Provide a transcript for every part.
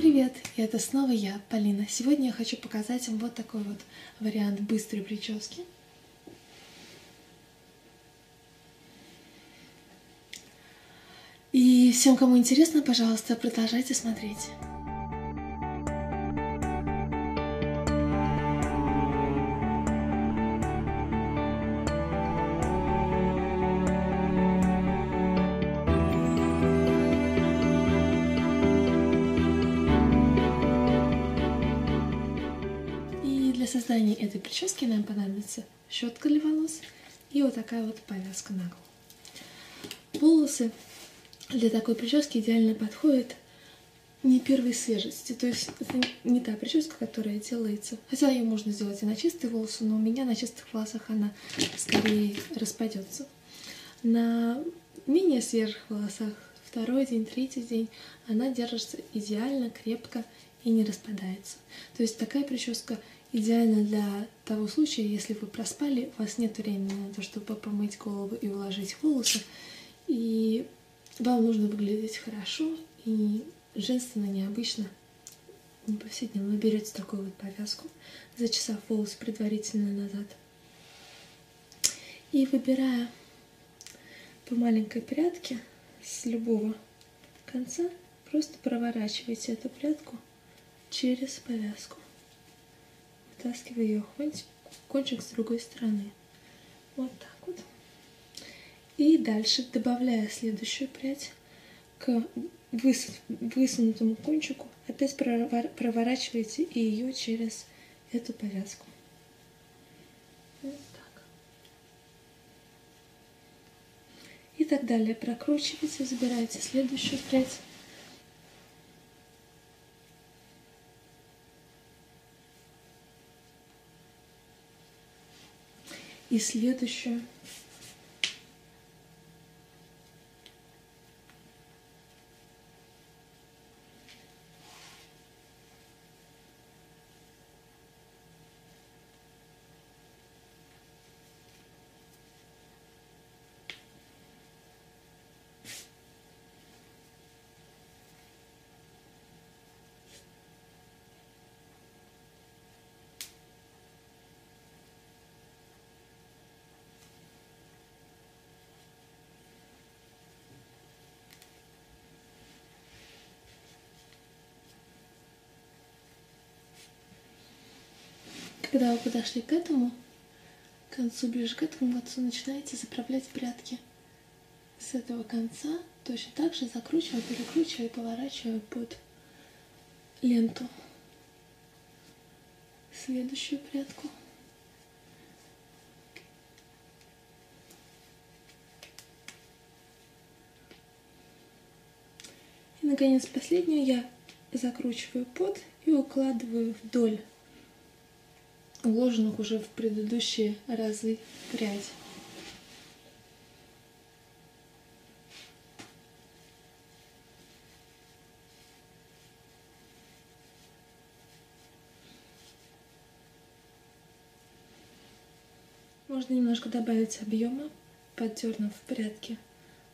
привет! И это снова я, Полина. Сегодня я хочу показать вам вот такой вот вариант быстрой прически. И всем, кому интересно, пожалуйста, продолжайте смотреть. Создания этой прически нам понадобится щетка для волос и вот такая вот повязка на голову. Волосы для такой прически идеально подходят не первой свежести. То есть это не та прическа, которая делается. Хотя ее можно сделать и на чистые волосы, но у меня на чистых волосах она скорее распадется. На менее свежих волосах второй день, третий день она держится идеально, крепко и не распадается. То есть такая прическа идеально для того случая, если вы проспали, у вас нет времени на то, чтобы помыть голову и уложить волосы, и вам нужно выглядеть хорошо и женственно, необычно, не повседневно. Вы берете такую вот повязку, зачесав волосы предварительно назад. И выбирая по маленькой прядке с любого конца, просто проворачиваете эту прядку через повязку вытаскиваю ее кончик, кончик с другой стороны. Вот так вот. И дальше, добавляя следующую прядь к высунутому кончику, опять проворачиваете ее через эту повязку. Вот так. И так далее. Прокручиваете, забираете следующую прядь. И следующее. Когда вы подошли к этому, к концу, ближе к этому концу, начинаете заправлять прятки. С этого конца, точно так же закручивая, перекручивая и поворачивая под ленту. Следующую прядку. И, наконец, последнюю я закручиваю под и укладываю вдоль уложенных уже в предыдущие разы прядь. Можно немножко добавить объема, поддернув прядки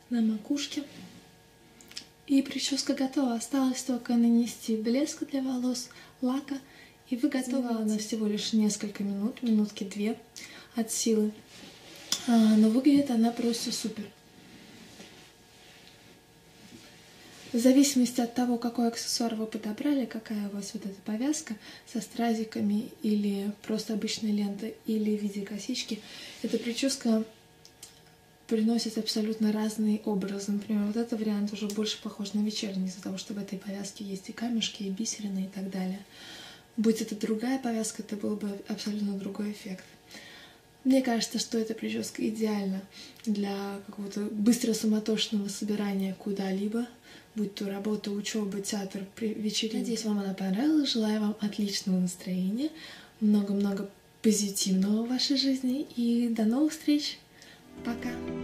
на макушке. И прическа готова. Осталось только нанести блеск для волос, лака и вы готовы на всего лишь несколько минут, минутки две от силы. А, но выглядит она просто супер. В зависимости от того, какой аксессуар вы подобрали, какая у вас вот эта повязка со стразиками или просто обычная лента или в виде косички, эта прическа приносит абсолютно разный образ. Например, вот этот вариант уже больше похож на вечерний, из-за того, что в этой повязке есть и камешки, и бисерины и так далее. Будь это другая повязка, это был бы абсолютно другой эффект. Мне кажется, что эта прическа идеальна для какого-то быстро суматошного собирания куда-либо, будь то работа, учеба, театр, вечеринка. Надеюсь, вам она понравилась. Желаю вам отличного настроения, много-много позитивного в вашей жизни и до новых встреч. Пока!